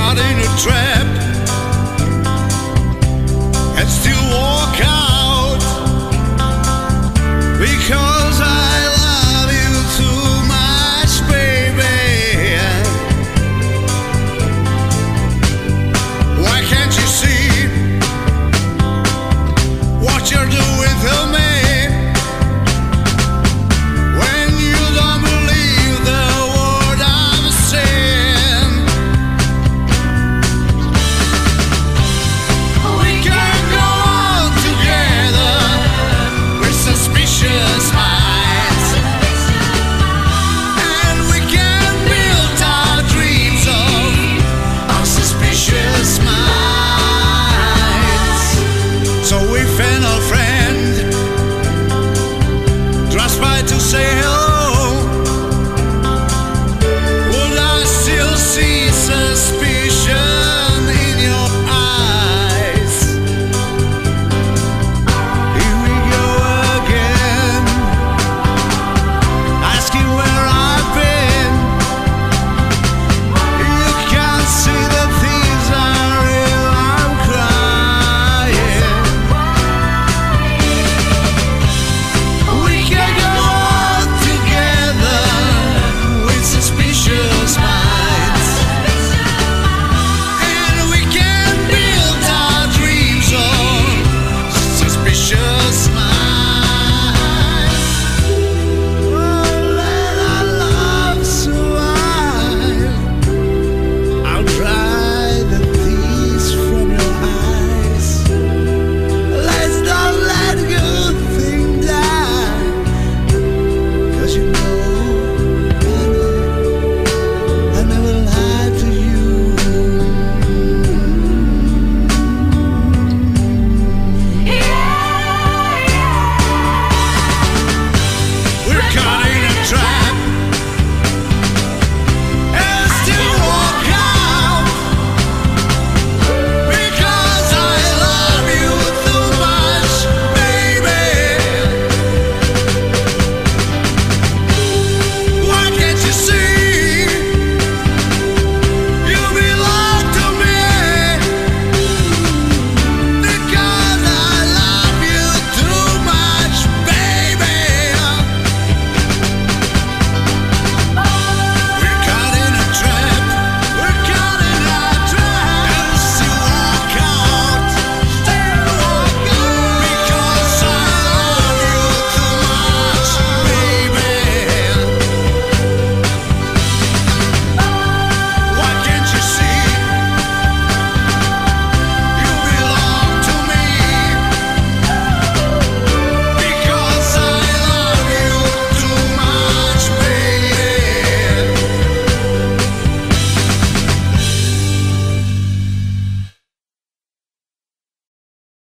caught in a trap. We're coming.